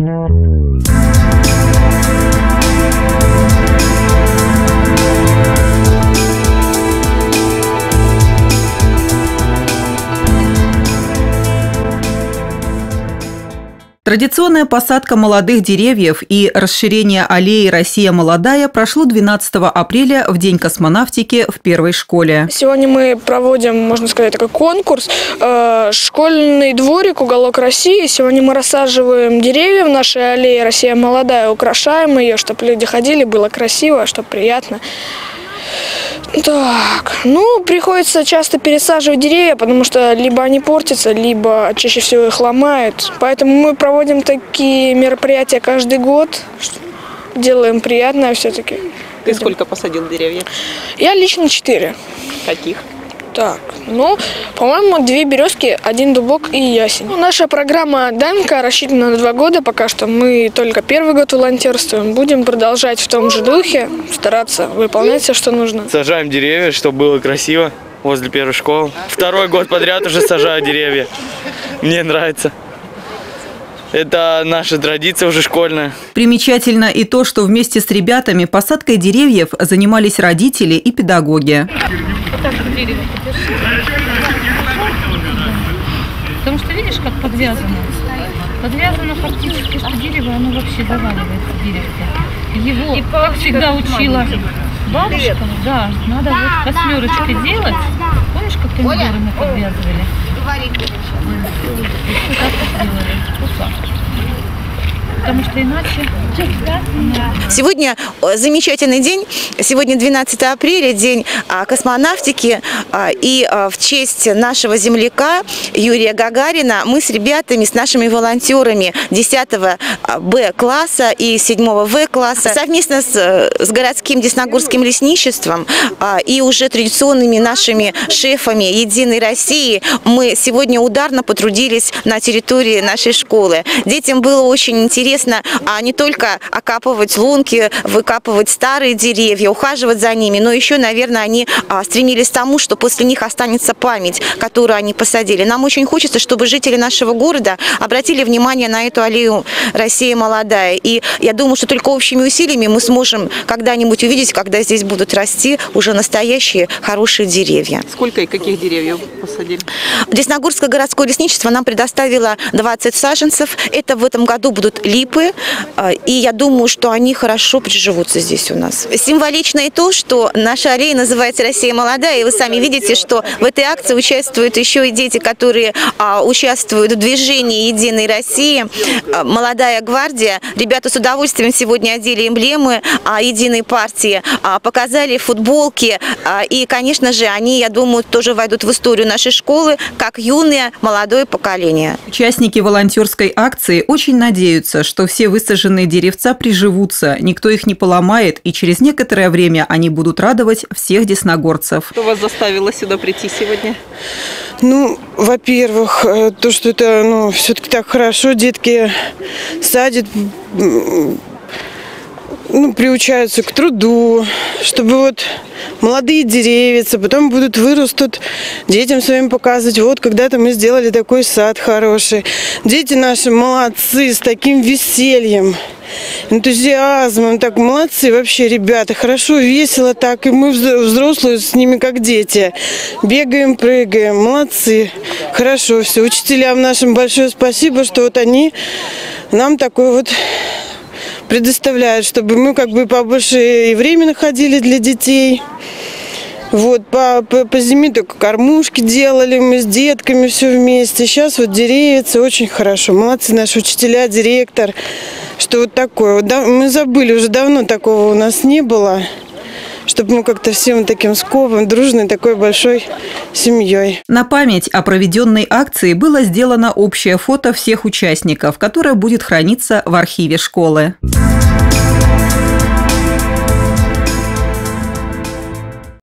Música Традиционная посадка молодых деревьев и расширение аллеи «Россия молодая» прошло 12 апреля в День космонавтики в первой школе. Сегодня мы проводим, можно сказать, такой конкурс. Э, школьный дворик «Уголок России». Сегодня мы рассаживаем деревья в нашей аллее «Россия молодая», украшаем ее, чтобы люди ходили, было красиво, чтобы приятно. Так, ну, приходится часто пересаживать деревья, потому что либо они портятся, либо чаще всего их ломают. Поэтому мы проводим такие мероприятия каждый год, делаем приятное все-таки. Ты сколько посадил деревьев? Я лично четыре. Каких? Так, ну, по-моему, две березки, один дубок и ясень. Ну, наша программа «Данка» рассчитана на два года пока что. Мы только первый год волонтерствуем. Будем продолжать в том же духе, стараться выполнять все, что нужно. Сажаем деревья, чтобы было красиво возле первой школы. Второй год подряд уже сажаю деревья. Мне нравится. Это наша традиция уже школьная. Примечательно и то, что вместе с ребятами посадкой деревьев занимались родители и педагоги. Потому что видишь, как подвязано? Подвязано фактически, что дерево, оно вообще заваливается, деревце. Его, и как всегда учила бабушка, да, надо вот восьмерочкой делать. Помнишь, как помидоры мы подвязывали? Вот так вот делали. Вот так потому что иначе... Сегодня э, замечательный день. Сегодня 12 апреля, день а, космонавтики. А, и а, в честь нашего земляка Юрия Гагарина мы с ребятами, с нашими волонтерами 10 Б класса и 7 В класса совместно с, э, с городским Десногорским лесничеством и уже традиционными нашими шефами Единой России мы сегодня ударно потрудились на территории нашей школы. Детям было очень интересно интересно а не только окапывать лунки, выкапывать старые деревья, ухаживать за ними, но еще, наверное, они а, стремились к тому, что после них останется память, которую они посадили. Нам очень хочется, чтобы жители нашего города обратили внимание на эту аллею «Россия молодая». И я думаю, что только общими усилиями мы сможем когда-нибудь увидеть, когда здесь будут расти уже настоящие хорошие деревья. Сколько и каких деревьев посадили? Десногорское городское лесничество нам предоставило 20 саженцев. Это в этом году будут липы липы, а, и я думаю, что они хорошо приживутся здесь у нас. Символично и то, что наша аллея называется «Россия молодая», и вы сами видите, что в этой акции участвуют еще и дети, которые а, участвуют в движении «Единой России», а, «Молодая гвардия». Ребята с удовольствием сегодня одели эмблемы «Единой партии», показали футболки, и, конечно же, они, я думаю, тоже войдут в историю нашей школы как юное молодое поколение. Участники волонтерской акции очень надеются, что все высаженные деревца приживутся, никто их не поломает, и через некоторое время они будут радовать всех десногорцев. Что вас заставило сюда прийти сегодня? Ну, во-первых, э, то, что это ну, все-таки так хорошо, детки садят, ну, приучаются к труду, чтобы вот молодые деревья, потом будут вырастут, детям своим показывать, вот когда-то мы сделали такой сад хороший. Дети наши молодцы, с таким весельем, энтузиазмом, так молодцы вообще ребята, хорошо, весело так, и мы взрослые с ними как дети, бегаем, прыгаем, молодцы, хорошо все. Учителям нашим большое спасибо, что вот они нам такой вот предоставляют, чтобы мы как бы побольше и время находили для детей. Вот, по, по, по зиме только кормушки делали мы с детками все вместе. Сейчас вот деревья, очень хорошо. Молодцы наши учителя, директор. Что вот такое. Вот, да, мы забыли, уже давно такого у нас не было чтобы мы как-то всем таким скопом, дружной такой большой семьей. На память о проведенной акции было сделано общее фото всех участников, которое будет храниться в архиве школы.